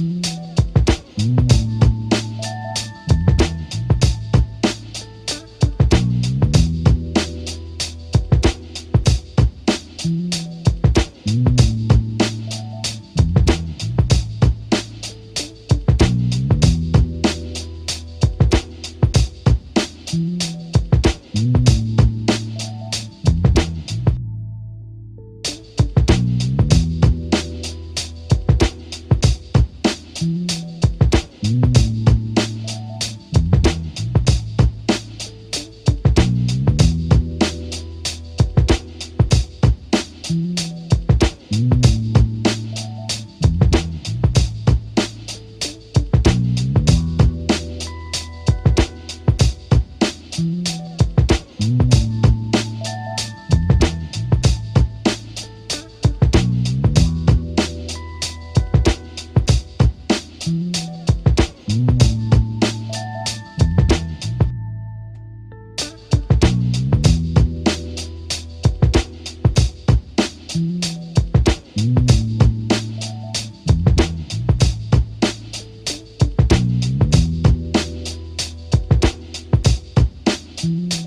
Mm-hmm. Mm-hmm.